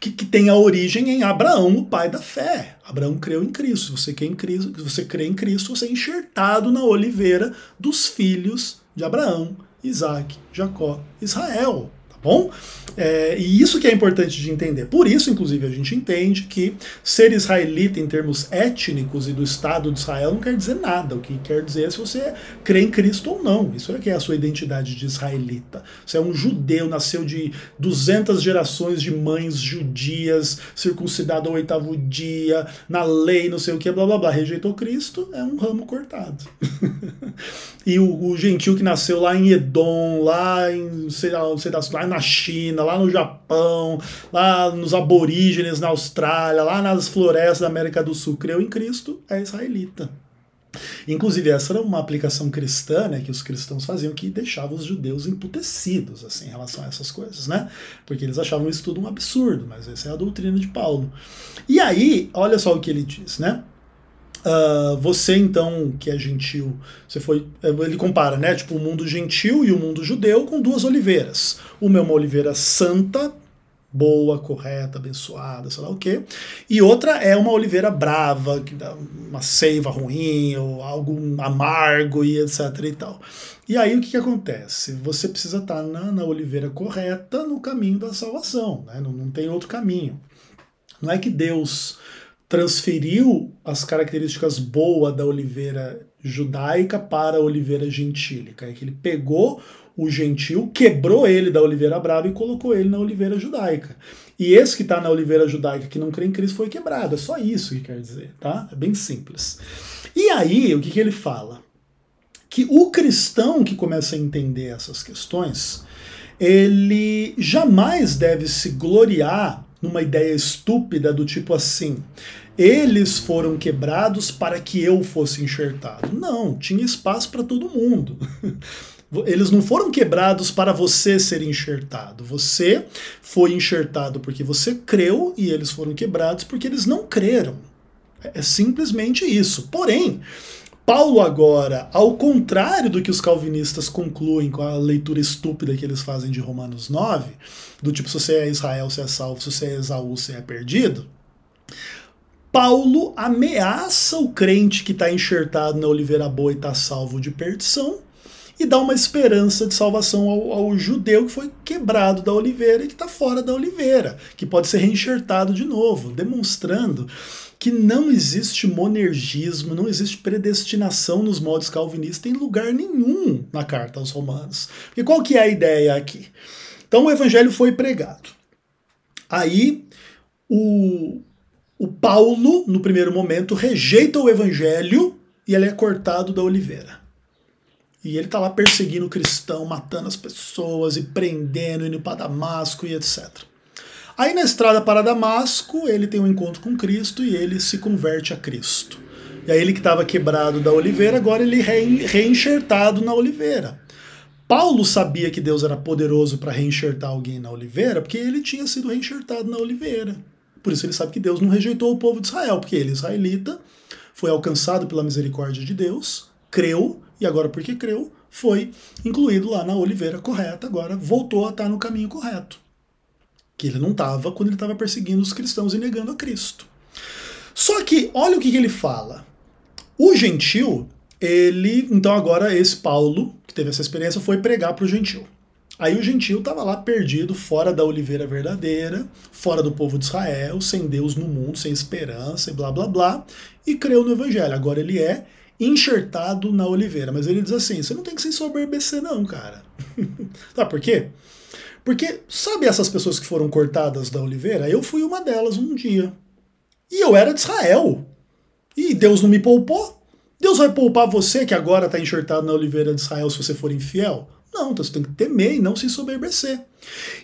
que, que tem a origem em Abraão, o pai da fé. Abraão creu em Cristo. Você crê em Cristo, você crê em Cristo, você é enxertado na oliveira dos filhos de Abraão, Isaac, Jacó, Israel. Bom? É, e isso que é importante de entender. Por isso, inclusive, a gente entende que ser israelita em termos étnicos e do Estado de Israel não quer dizer nada. O que quer dizer é se você crê em Cristo ou não. Isso é que é a sua identidade de israelita. Você é um judeu, nasceu de 200 gerações de mães judias, circuncidado ao oitavo dia, na lei, não sei o que, blá blá blá. Rejeitou Cristo, é um ramo cortado. [LAUGHS] e o, o gentil que nasceu lá em Edom, lá em sei lá, sei lá na China, lá no Japão, lá nos aborígenes na Austrália, lá nas florestas da América do Sul, creu em Cristo, é israelita. Inclusive, essa era uma aplicação cristã né, que os cristãos faziam que deixava os judeus emputecidos assim, em relação a essas coisas, né? Porque eles achavam isso tudo um absurdo, mas essa é a doutrina de Paulo. E aí, olha só o que ele diz, né? Uh, você então que é gentil, você foi, ele compara, né, tipo o mundo gentil e o mundo judeu com duas oliveiras. Uma é uma oliveira santa, boa, correta, abençoada, sei lá o quê. E outra é uma oliveira brava, que dá uma seiva ruim, ou algo amargo e etc e tal. E aí o que, que acontece? Você precisa estar na, na oliveira correta no caminho da salvação, né? não, não tem outro caminho. Não é que Deus transferiu as características boas da oliveira judaica para a oliveira gentílica. É que ele pegou o gentil, quebrou ele da oliveira brava e colocou ele na oliveira judaica. E esse que está na oliveira judaica que não crê em Cristo foi quebrado. É só isso que quer dizer, tá? É bem simples. E aí, o que, que ele fala? Que o cristão que começa a entender essas questões, ele jamais deve se gloriar numa ideia estúpida do tipo assim: eles foram quebrados para que eu fosse enxertado. Não, tinha espaço para todo mundo. [LAUGHS] Eles não foram quebrados para você ser enxertado. Você foi enxertado porque você creu e eles foram quebrados porque eles não creram. É simplesmente isso. Porém, Paulo agora, ao contrário do que os calvinistas concluem com a leitura estúpida que eles fazem de Romanos 9, do tipo se você é Israel, você é salvo, se você é Esaú, você é perdido, Paulo ameaça o crente que está enxertado na oliveira boa e está salvo de perdição, e dá uma esperança de salvação ao, ao judeu que foi quebrado da oliveira e que está fora da oliveira, que pode ser reenxertado de novo, demonstrando que não existe monergismo, não existe predestinação nos modos calvinistas em lugar nenhum na carta aos romanos. Porque qual que é a ideia aqui? Então o evangelho foi pregado. Aí o, o Paulo, no primeiro momento, rejeita o evangelho e ele é cortado da oliveira. E ele está lá perseguindo o cristão, matando as pessoas e prendendo, indo para Damasco e etc. Aí na estrada para Damasco, ele tem um encontro com Cristo e ele se converte a Cristo. E aí ele que estava quebrado da oliveira, agora ele é reenxertado na oliveira. Paulo sabia que Deus era poderoso para reenxertar alguém na oliveira, porque ele tinha sido reenxertado na oliveira. Por isso ele sabe que Deus não rejeitou o povo de Israel, porque ele, israelita, foi alcançado pela misericórdia de Deus, creu e agora, porque creu, foi incluído lá na oliveira correta, agora voltou a estar no caminho correto. Que ele não estava quando ele estava perseguindo os cristãos e negando a Cristo. Só que, olha o que, que ele fala. O gentil, ele, então agora esse Paulo, que teve essa experiência, foi pregar para o gentil. Aí o gentil estava lá perdido, fora da oliveira verdadeira, fora do povo de Israel, sem Deus no mundo, sem esperança e blá blá blá, e creu no evangelho. Agora ele é enxertado na oliveira. Mas ele diz assim: você não tem que se ensoberbecer, não, cara. [LAUGHS] Sabe por quê? Porque, sabe essas pessoas que foram cortadas da oliveira? Eu fui uma delas um dia. E eu era de Israel. E Deus não me poupou? Deus vai poupar você que agora está enxertado na oliveira de Israel se você for infiel? Não, então você tem que temer e não se ensoberbecer.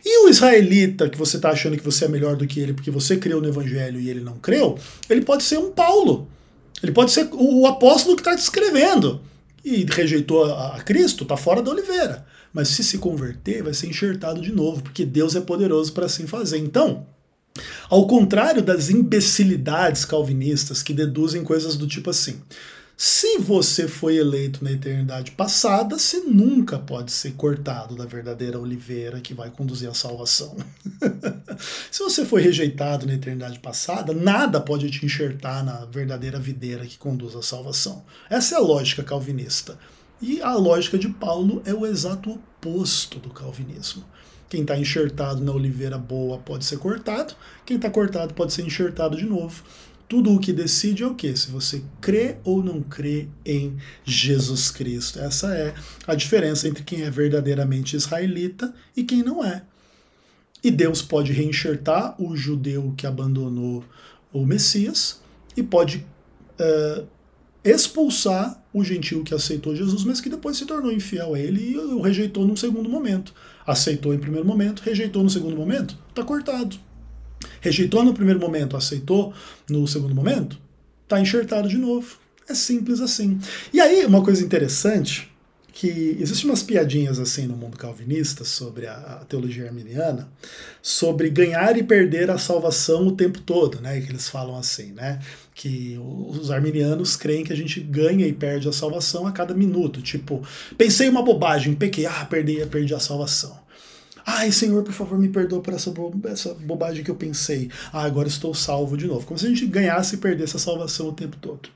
E o israelita, que você está achando que você é melhor do que ele porque você creu no evangelho e ele não creu, ele pode ser um Paulo ele pode ser o, apóstolo que está escrevendo e rejeitou a, Cristo, está fora da oliveira. Mas se se converter, vai ser enxertado de novo, porque Deus é poderoso para assim fazer. Então, ao contrário das imbecilidades calvinistas que deduzem coisas do tipo assim: se você foi eleito na eternidade passada, você nunca pode ser cortado da verdadeira oliveira que vai conduzir à salvação. [LAUGHS] Se você foi rejeitado na eternidade passada, nada pode te enxertar na verdadeira videira que conduz à salvação. Essa é a lógica calvinista. E a lógica de Paulo é o exato oposto do calvinismo. Quem está enxertado na oliveira boa pode ser cortado, quem está cortado pode ser enxertado de novo. Tudo o que decide é o que? Se você crê ou não crê em Jesus Cristo. Essa é a diferença entre quem é verdadeiramente israelita e quem não é. E Deus pode reenxertar o judeu que abandonou o Messias e pode uh, expulsar o gentil que aceitou Jesus, mas que depois se tornou infiel a ele e o rejeitou num segundo momento. Aceitou em primeiro momento, rejeitou no segundo momento, está cortado. Rejeitou no primeiro momento, aceitou no segundo momento, está enxertado de novo. É simples assim. E aí, uma coisa interessante, que existem umas piadinhas assim no mundo calvinista sobre a, a, teologia arminiana, sobre ganhar e perder a salvação o tempo todo, né? Que eles falam assim, né? Que os arminianos creem que a gente ganha e perde a salvação a cada minuto. Tipo, pensei uma bobagem, pequei, ah, perdi, perdi a salvação. Ai, Senhor, por favor, me perdoa por essa, bo essa bobagem que eu pensei. Ah, agora estou salvo de novo. Como se a gente ganhasse e perdesse a salvação o tempo todo.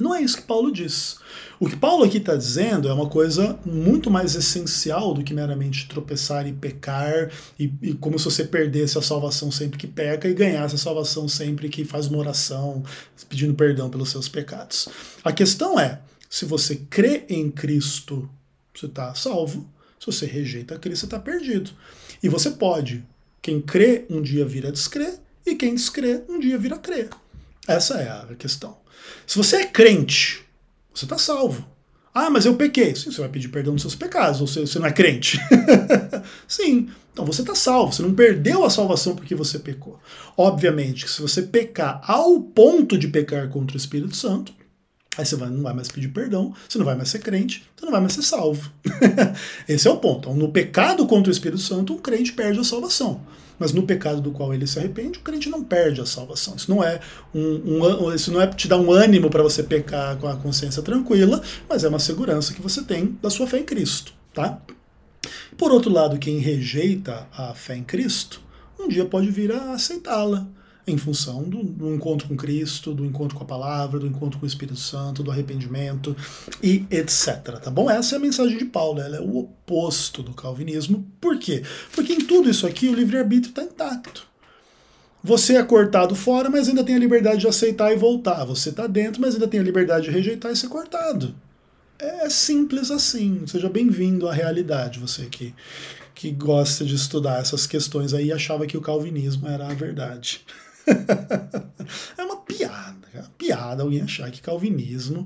Não é isso que Paulo diz. O que Paulo aqui está dizendo é uma coisa muito mais essencial do que meramente tropeçar e pecar, e, e, como se você perdesse a salvação sempre que peca e ganhasse a salvação sempre que faz uma oração pedindo perdão pelos seus pecados. A questão é: se você crê em Cristo, você está salvo. Se você rejeita Cristo, você está perdido. E você pode. Quem crê um dia vira descrer, e quem descrê um dia vira crer. Essa é a questão. Se você é crente, você está salvo. Ah, mas eu pequei. Sim, você vai pedir perdão dos seus pecados, ou você, você não é crente. [LAUGHS] Sim, então você está salvo, você não perdeu a salvação porque você pecou. Obviamente que se você pecar ao ponto de pecar contra o Espírito Santo, Aí você vai, não vai mais pedir perdão, você não vai mais ser crente, você não vai mais ser salvo. [LAUGHS] Esse é o ponto. Então, no pecado contra o Espírito Santo, o crente perde a salvação. Mas no pecado do qual ele se arrepende, o crente não perde a salvação. Isso não é um, um isso não é te dar um ânimo para você pecar com a consciência tranquila, mas é uma segurança que você tem da sua fé em Cristo, tá? Por outro lado, quem rejeita a fé em Cristo, um dia pode vir a aceitá-la em função do, do, encontro com Cristo, do encontro com a palavra, do encontro com o Espírito Santo, do arrependimento e etc. Tá bom? Essa é a mensagem de Paulo, ela é o oposto do calvinismo. Por quê? Porque em tudo isso aqui o livre-arbítrio está intacto. Você é cortado fora, mas ainda tem a liberdade de aceitar e voltar. Você está dentro, mas ainda tem a liberdade de rejeitar e ser cortado. É simples assim. Seja bem-vindo à realidade, você que, que gosta de estudar essas questões aí e achava que o calvinismo era a verdade. [LAUGHS] [LAUGHS] é uma piada, é uma piada alguém achar que calvinismo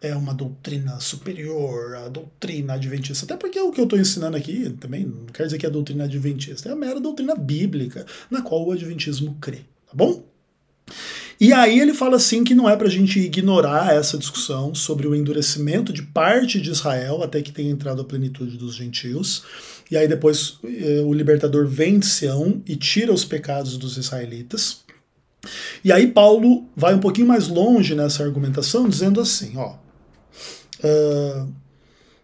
é uma doutrina superior à doutrina adventista. Até porque o que eu estou ensinando aqui também não quer dizer que é a doutrina adventista, é a mera doutrina bíblica na qual o adventismo crê, tá bom? E aí ele fala assim que não é para a gente ignorar essa discussão sobre o endurecimento de parte de Israel até que tenha entrado a plenitude dos gentios. E aí depois eh, o libertador vem de Sião e tira os pecados dos israelitas. E aí Paulo vai um pouquinho mais longe nessa argumentação, dizendo assim, ó, uh,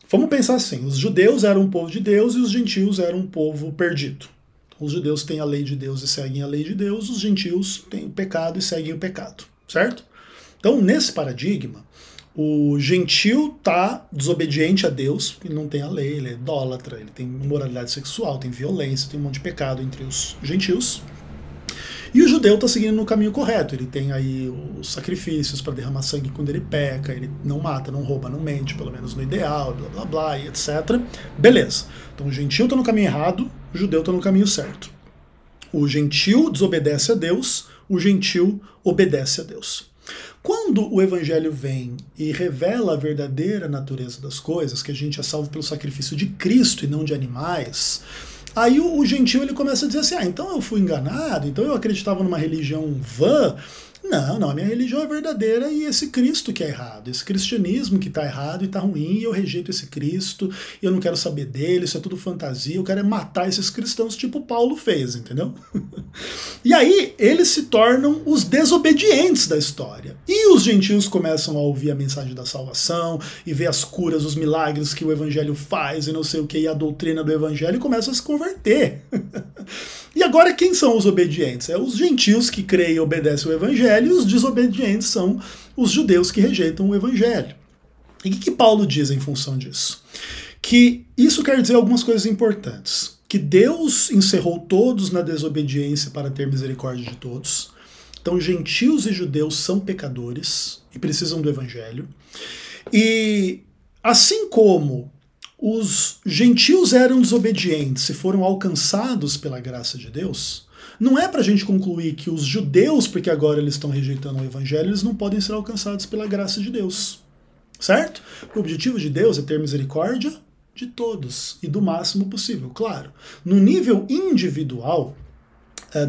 vamos pensar assim, os judeus eram um povo de Deus e os gentios eram um povo perdido. Os judeus têm a lei de Deus e seguem a lei de Deus, os gentios têm o pecado e seguem o pecado, certo? Então, nesse paradigma, o gentil está desobediente a Deus, e não tem a lei, ele é idólatra, ele tem moralidade sexual, tem violência, tem um monte de pecado entre os gentios. E o judeu está seguindo no caminho correto. Ele tem aí os sacrifícios para derramar sangue quando ele peca, ele não mata, não rouba, não mente, pelo menos no ideal, blá blá blá, e etc. Beleza. Então o gentil está no caminho errado, o judeu está no caminho certo. O gentil desobedece a Deus, o gentil obedece a Deus. Quando o evangelho vem e revela a verdadeira natureza das coisas, que a gente é salvo pelo sacrifício de Cristo e não de animais, Aí o, o gentil ele começa a dizer assim: ah, então eu fui enganado, então eu acreditava numa religião vã não, não, a minha religião é verdadeira e esse Cristo que é errado, esse cristianismo que está errado e está ruim, e eu rejeito esse Cristo, e eu não quero saber dele, isso é tudo fantasia, eu quero é matar esses cristãos, tipo Paulo fez, entendeu? [LAUGHS] e aí eles se tornam os desobedientes da história. E os gentios começam a ouvir a mensagem da salvação e ver as curas, os milagres que o evangelho faz e não sei o que, e a doutrina do evangelho e começam a se converter. [LAUGHS] e agora quem são os obedientes? É os gentios que creem e obedecem o evangelho e os desobedientes são os judeus que rejeitam o evangelho. E o que, que Paulo diz em função disso? Que isso quer dizer algumas coisas importantes. que Deus encerrou todos na desobediência para ter misericórdia de todos. Então, gentios e judeus são pecadores e precisam do evangelho. E assim como os gentios eram desobedientes e foram alcançados pela graça de Deus, não é para a gente concluir que os judeus, porque agora eles estão rejeitando o evangelho, eles não podem ser alcançados pela graça de Deus. Certo? O objetivo de Deus é ter misericórdia de todos e do máximo possível. Claro, no nível individual,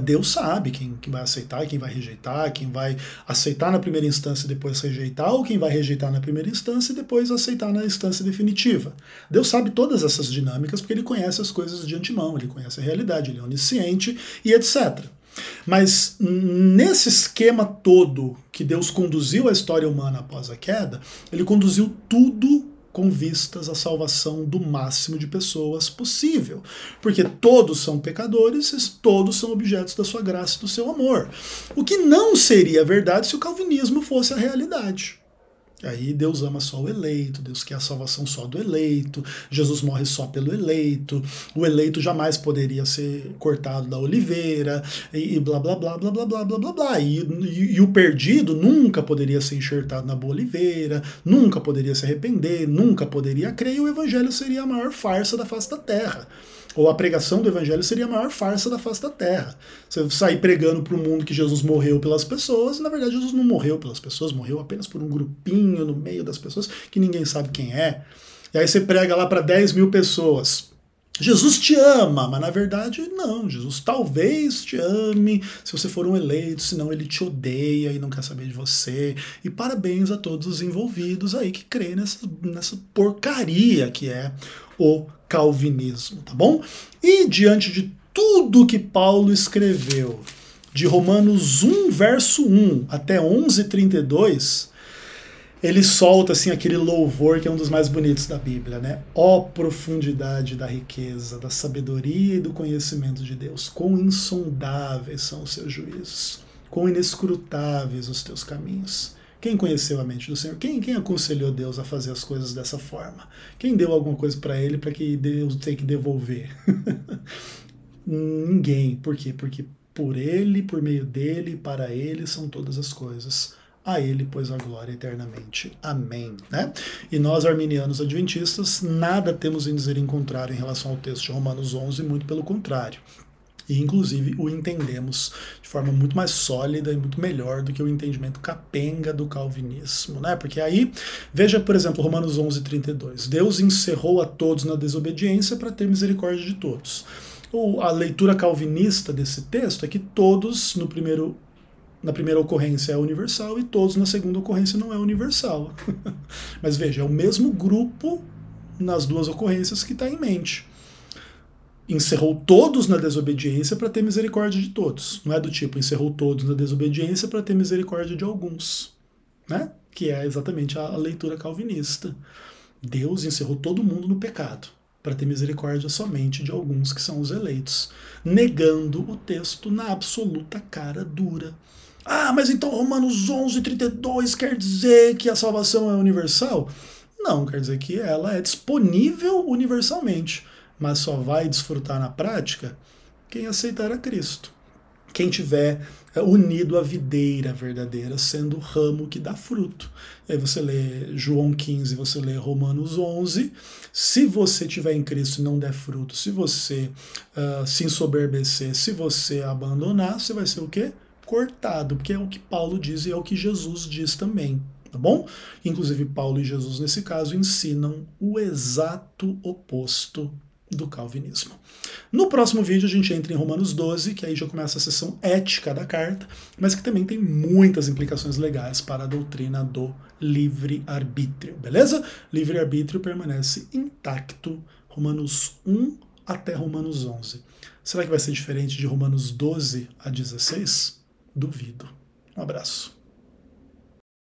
Deus sabe quem, quem vai aceitar, quem vai rejeitar, quem vai aceitar na primeira instância e depois rejeitar, ou quem vai rejeitar na primeira instância e depois aceitar na instância definitiva. Deus sabe todas essas dinâmicas porque ele conhece as coisas de antemão, ele conhece a realidade, ele é onisciente e etc. Mas nesse esquema todo que Deus conduziu a história humana após a queda, ele conduziu tudo com vistas à salvação do máximo de pessoas possível. Porque todos são pecadores e todos são objetos da sua graça e do seu amor. O que não seria verdade se o calvinismo fosse a realidade. Aí Deus ama só o eleito, Deus quer a salvação só do eleito, Jesus morre só pelo eleito, o eleito jamais poderia ser cortado da oliveira, e, blá blá blá blá blá blá blá blá blá. E, e, e, o perdido nunca poderia ser enxertado na boa oliveira, nunca poderia se arrepender, nunca poderia crer, e o evangelho seria a maior farsa da face da terra ou a pregação do evangelho seria a maior farsa da face da terra. Você sair pregando para o mundo que Jesus morreu pelas pessoas, e na verdade Jesus não morreu pelas pessoas, morreu apenas por um grupinho no meio das pessoas que ninguém sabe quem é. E aí você prega lá para 10 mil pessoas. Jesus te ama, mas na verdade não. Jesus talvez te ame se você for um eleito, senão ele te odeia e não quer saber de você. E parabéns a todos os envolvidos aí que creem nessa, nessa porcaria que é o calvinismo, tá bom? E diante de tudo que Paulo escreveu, de Romanos 1, verso 1 até 11:32, ele solta assim aquele louvor que é um dos mais bonitos da Bíblia, né? Ó oh, profundidade da riqueza, da sabedoria e do conhecimento de Deus, quão insondáveis são os seus juízos, quão inescrutáveis os teus caminhos. Quem conheceu a mente do Senhor? Quem, quem aconselhou Deus a fazer as coisas dessa forma? Quem deu alguma coisa para ele para que Deus tenha que devolver? [LAUGHS] Ninguém. Por quê? Porque por ele, por meio dele, para ele são todas as coisas. A ele, pois, a glória eternamente. Amém. Né? E nós, arminianos adventistas, nada temos em dizer em contrário em relação ao texto de Romanos 11, muito pelo contrário e inclusive o entendemos de forma muito mais sólida e muito melhor do que o entendimento capenga do calvinismo, né? Porque aí, veja, por exemplo, Romanos 11:32. Deus encerrou a todos na desobediência para ter misericórdia de todos. A leitura calvinista desse texto é que todos no primeiro na primeira ocorrência é universal e todos na segunda ocorrência não é universal. [LAUGHS] Mas veja, é o mesmo grupo nas duas ocorrências que está em mente encerrou todos na desobediência para ter misericórdia de todos. Não é do tipo encerrou todos na desobediência para ter misericórdia de alguns, né? Que é exatamente a leitura calvinista. Deus encerrou todo mundo no pecado para ter misericórdia somente de alguns que são os eleitos, negando o texto na absoluta cara dura. Ah, mas então Romanos 11:32 quer dizer que a salvação é universal? Não, quer dizer que ela é disponível universalmente mas só vai desfrutar na prática quem aceitar a Cristo. Quem tiver é, unido à videira verdadeira, sendo o ramo que dá fruto. Aí você lê João 15, você lê Romanos 11. Se você tiver em Cristo e não der fruto, se você uh, se ensoberbecer, se você abandonar, você vai ser o quê? Cortado, porque é o que Paulo diz e é o que Jesus diz também tá bom? Inclusive, Paulo e Jesus, nesse caso, ensinam o exato oposto do calvinismo. No próximo vídeo a gente entra em Romanos 12, que aí já começa a sessão ética da carta, mas que também tem muitas implicações legais para a doutrina do livre-arbítrio, beleza? Livre-arbítrio permanece intacto, Romanos 1 até Romanos 11. Será que vai ser diferente de Romanos 12 a 16? Duvido. Um abraço.